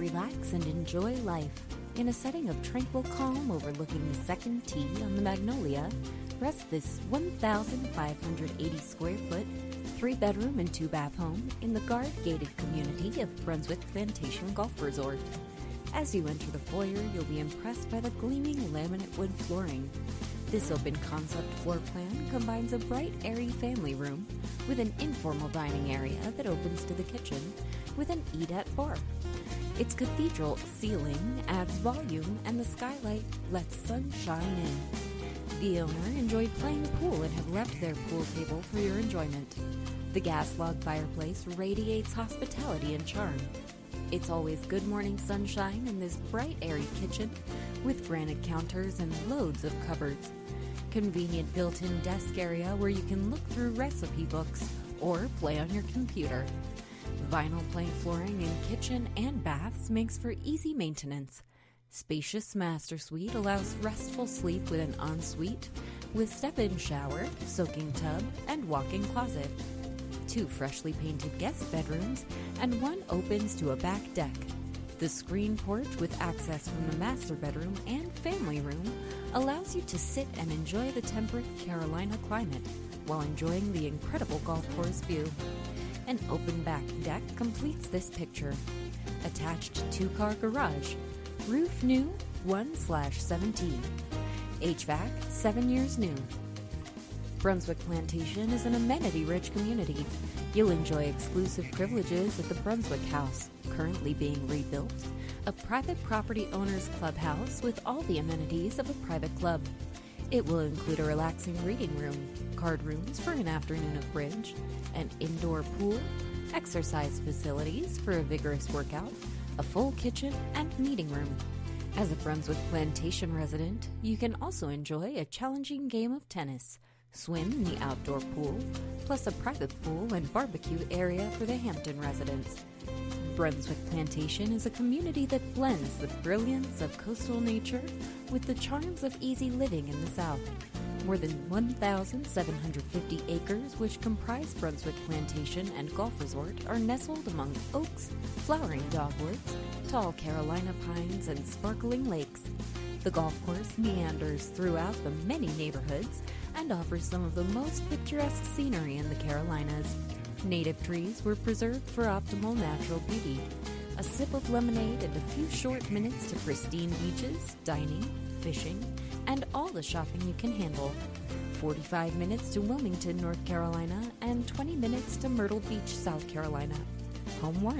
relax, and enjoy life. In a setting of tranquil calm overlooking the second tee on the Magnolia, Rest this 1,580 square foot, three bedroom and two bath home in the guard gated community of Brunswick Plantation Golf Resort. As you enter the foyer, you'll be impressed by the gleaming laminate wood flooring. This open concept floor plan combines a bright, airy family room with an informal dining area that opens to the kitchen with an eat-at bar. Its cathedral ceiling adds volume and the skylight lets sunshine in. The owner enjoyed playing pool and have left their pool table for your enjoyment. The gas log fireplace radiates hospitality and charm. It's always good morning sunshine in this bright, airy kitchen with granite counters and loads of cupboards. Convenient built in desk area where you can look through recipe books or play on your computer. Vinyl plank flooring in kitchen and baths makes for easy maintenance. Spacious master suite allows restful sleep with an ensuite, with step in shower, soaking tub, and walk in closet two freshly painted guest bedrooms, and one opens to a back deck. The screen porch with access from the master bedroom and family room allows you to sit and enjoy the temperate Carolina climate while enjoying the incredible golf course view. An open back deck completes this picture. Attached two car garage. Roof new 1 slash 17. HVAC 7 years new. Brunswick Plantation is an amenity rich community. You'll enjoy exclusive privileges at the Brunswick House, currently being rebuilt, a private property owner's clubhouse with all the amenities of a private club. It will include a relaxing reading room, card rooms for an afternoon of bridge, an indoor pool, exercise facilities for a vigorous workout, a full kitchen, and meeting room. As a Brunswick Plantation resident, you can also enjoy a challenging game of tennis swim in the outdoor pool, plus a private pool and barbecue area for the Hampton residents. Brunswick Plantation is a community that blends the brilliance of coastal nature with the charms of easy living in the South. More than 1,750 acres, which comprise Brunswick Plantation and Golf Resort, are nestled among oaks, flowering dogwoods, tall Carolina pines, and sparkling lakes. The golf course meanders throughout the many neighborhoods and offers some of the most picturesque scenery in the Carolinas. Native trees were preserved for optimal natural beauty. A sip of lemonade and a few short minutes to pristine beaches, dining, fishing, and all the shopping you can handle. 45 minutes to Wilmington, North Carolina, and 20 minutes to Myrtle Beach, South Carolina. Home one.